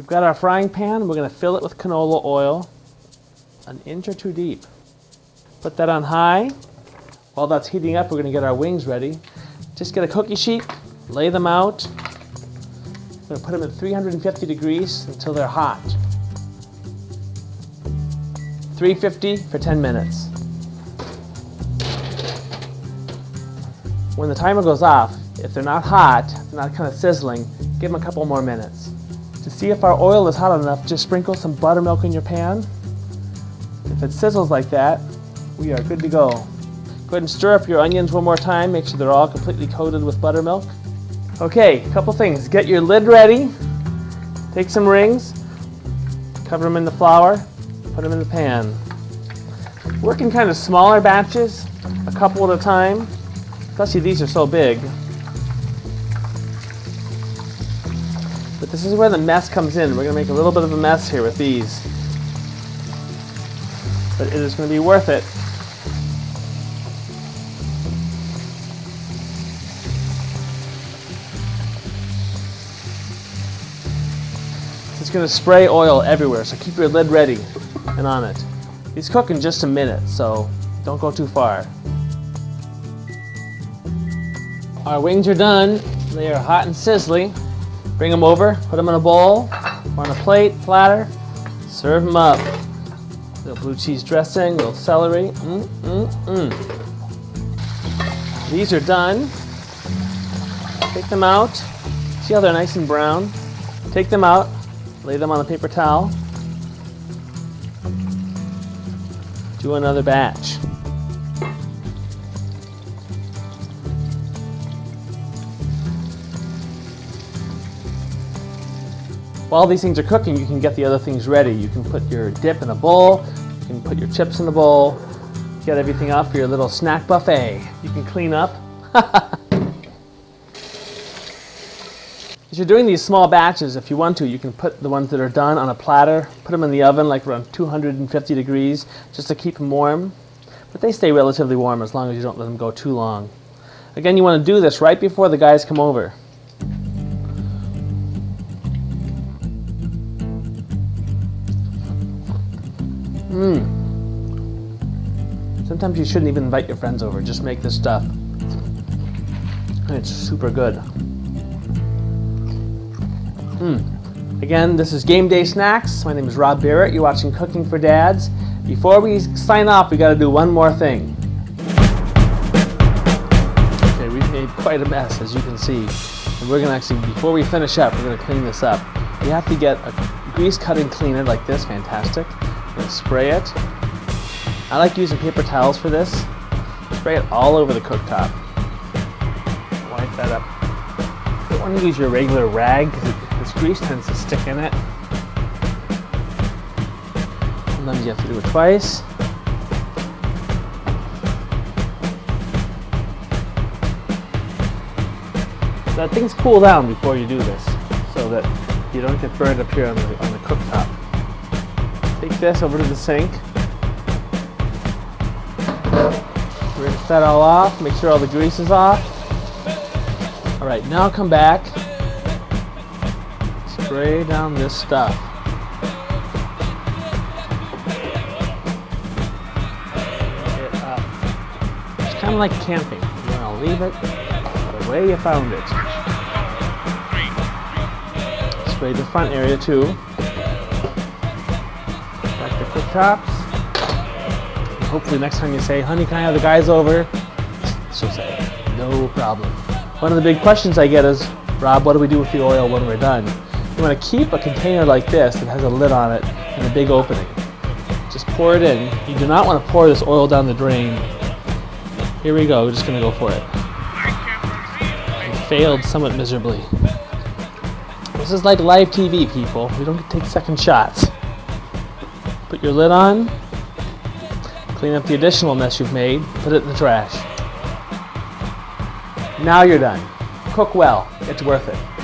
We've got our frying pan. We're going to fill it with canola oil, an inch or two deep. Put that on high. While that's heating up, we're going to get our wings ready. Just get a cookie sheet, lay them out. We're going to put them at 350 degrees until they're hot. 350 for 10 minutes. When the timer goes off, if they're not hot, if they're not kind of sizzling, give them a couple more minutes. To see if our oil is hot enough, just sprinkle some buttermilk in your pan. If it sizzles like that, we are good to go. Go ahead and stir up your onions one more time, make sure they're all completely coated with buttermilk. Okay, a couple things. Get your lid ready, take some rings, cover them in the flour, put them in the pan. Work in kind of smaller batches, a couple at a time, especially these are so big. But this is where the mess comes in. We're going to make a little bit of a mess here with these. But it is going to be worth it. It's going to spray oil everywhere, so keep your lid ready and on it. These cook in just a minute, so don't go too far. Our wings are done. They are hot and sizzling. Bring them over, put them in a bowl or on a plate, platter, serve them up. A little blue cheese dressing, a little celery. Mm, mm, mm. These are done. Take them out. See how they're nice and brown? Take them out, lay them on a paper towel. Do another batch. While these things are cooking, you can get the other things ready. You can put your dip in a bowl, you can put your chips in a bowl, get everything out for your little snack buffet. You can clean up. As you're doing these small batches, if you want to, you can put the ones that are done on a platter, put them in the oven like around 250 degrees just to keep them warm. But they stay relatively warm as long as you don't let them go too long. Again, you want to do this right before the guys come over. Mmm. Sometimes you shouldn't even invite your friends over. Just make this stuff. It's super good. Mmm. Again, this is Game Day Snacks. My name is Rob Barrett. You're watching Cooking for Dads. Before we sign off, we got to do one more thing. Okay, we've made quite a mess, as you can see. And we're gonna actually, before we finish up, we're gonna clean this up. You have to get a grease cutting cleaner like this, Fantastik spray it. I like using paper towels for this. Spray it all over the cooktop. Wipe that up. You don't want to use your regular rag because this grease tends to stick in it. Sometimes you have to do it twice. Let things cool down before you do this so that you don't get burned up here on the, on the cooktop. Take this over to the sink. Rinse that all off. Make sure all the grease is off. All right, now come back. Spray down this stuff. It's kind of like camping. You want to leave it the way you found it. Spray the front area too hopefully next time you say, honey, can I have the guys over? She'll say, no problem. One of the big questions I get is, Rob, what do we do with the oil when we're done? You want to keep a container like this that has a lid on it and a big opening. Just pour it in. You do not want to pour this oil down the drain. Here we go, we're just going to go for it. We failed somewhat miserably. This is like live TV, people. We don't take second shots. Put your lid on, clean up the additional mess you've made, put it in the trash. Now you're done. Cook well. It's worth it.